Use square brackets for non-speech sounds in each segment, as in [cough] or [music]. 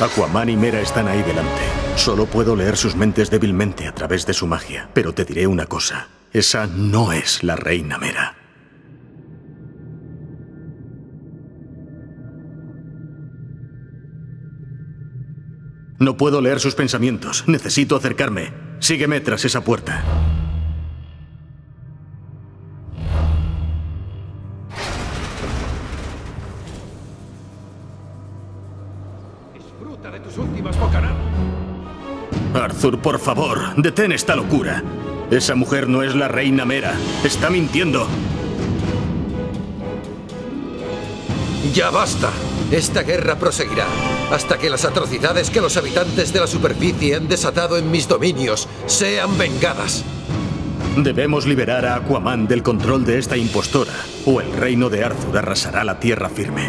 Aquaman y Mera están ahí delante. Solo puedo leer sus mentes débilmente a través de su magia. Pero te diré una cosa. Esa no es la reina Mera. No puedo leer sus pensamientos. Necesito acercarme. Sígueme tras esa puerta. De tus últimas bocanadas. Arthur, por favor, detén esta locura. Esa mujer no es la reina Mera. Está mintiendo. Ya basta. Esta guerra proseguirá hasta que las atrocidades que los habitantes de la superficie han desatado en mis dominios sean vengadas. Debemos liberar a Aquaman del control de esta impostora, o el reino de Arthur arrasará la tierra firme.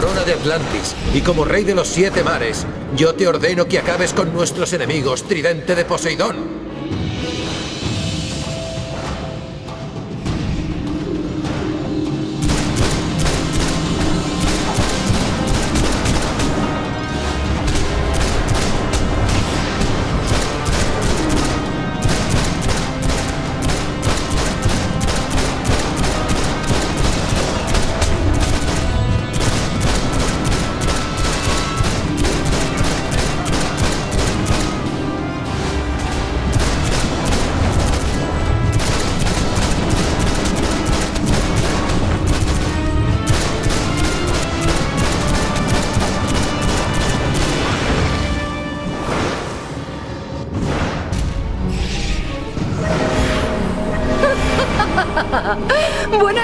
corona de Atlantis y como rey de los siete mares, yo te ordeno que acabes con nuestros enemigos, tridente de Poseidón.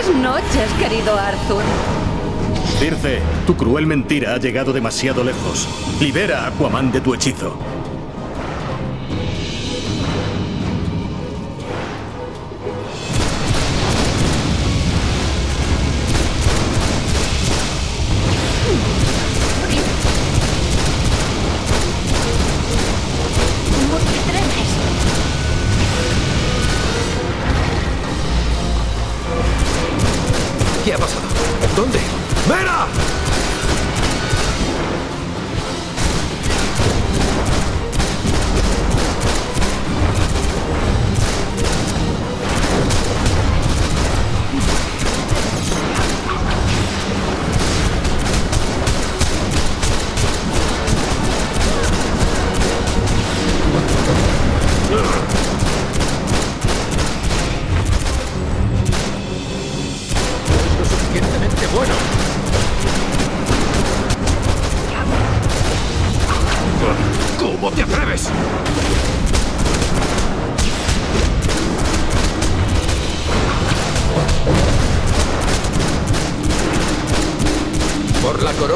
Buenas noches, querido Arthur. Circe, tu cruel mentira ha llegado demasiado lejos. Libera a Aquaman de tu hechizo. No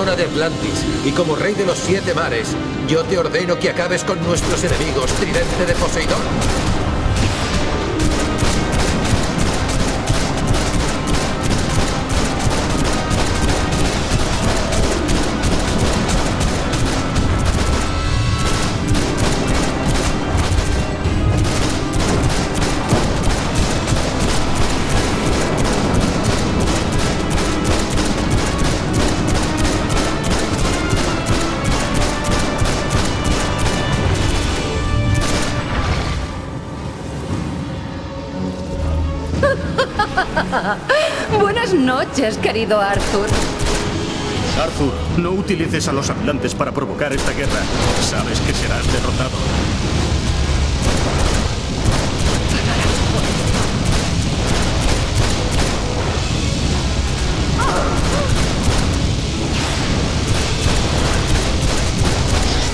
de Atlantis y como rey de los siete mares, yo te ordeno que acabes con nuestros enemigos, tridente de Poseidón. [laughs] Buenas noches, querido Arthur. Arthur, no utilices a los atlantes para provocar esta guerra. Sabes que serás derrotado.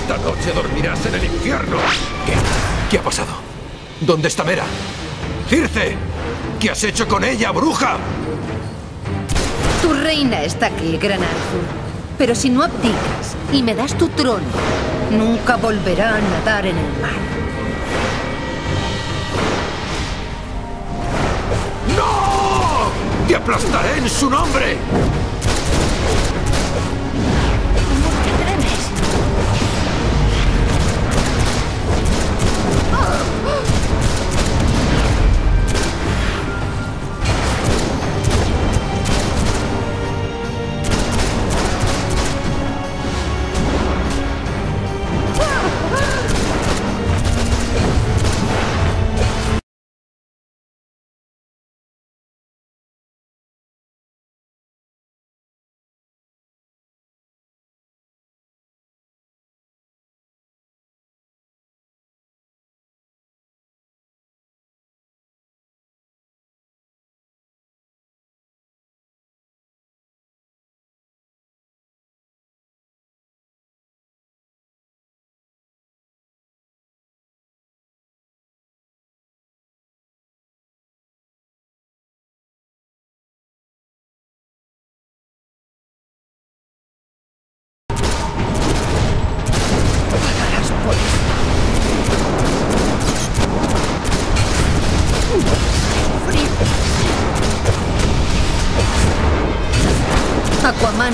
Esta noche dormirás en el infierno. ¿Qué? ¿Qué ha pasado? ¿Dónde está Mera? ¡Circe! ¿Qué has hecho con ella, bruja? Tu reina está aquí, Gran Arthur. Pero si no abdicas y me das tu trono, nunca volverá a nadar en el mar. ¡No! ¡Te aplastaré en su nombre!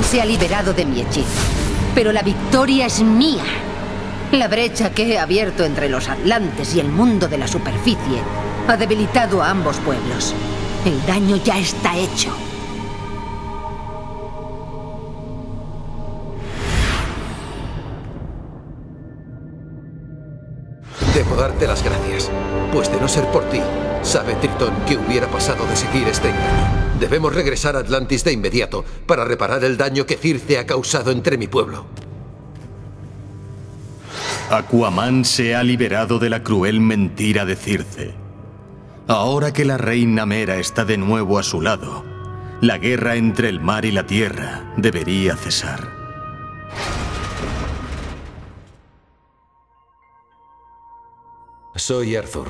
Se ha liberado de mi hechizo. Pero la victoria es mía. La brecha que he abierto entre los Atlantes y el mundo de la superficie ha debilitado a ambos pueblos. El daño ya está hecho. Debo darte las gracias, pues de no ser por ti, sabe Tritón que hubiera pasado de seguir este engaño. Debemos regresar a Atlantis de inmediato para reparar el daño que Circe ha causado entre mi pueblo. Aquaman se ha liberado de la cruel mentira de Circe. Ahora que la reina Mera está de nuevo a su lado, la guerra entre el mar y la tierra debería cesar. Soy Arthur,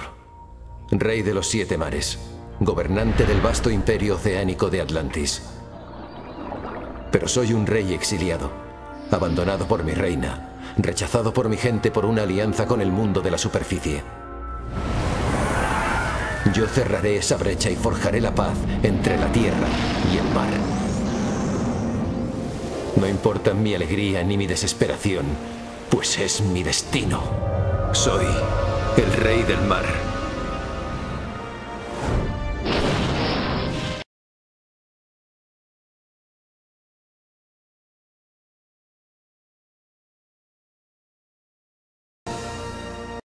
rey de los siete mares, gobernante del vasto imperio oceánico de Atlantis. Pero soy un rey exiliado, abandonado por mi reina, rechazado por mi gente por una alianza con el mundo de la superficie. Yo cerraré esa brecha y forjaré la paz entre la tierra y el mar. No importan mi alegría ni mi desesperación, pues es mi destino. Soy el rey del mar.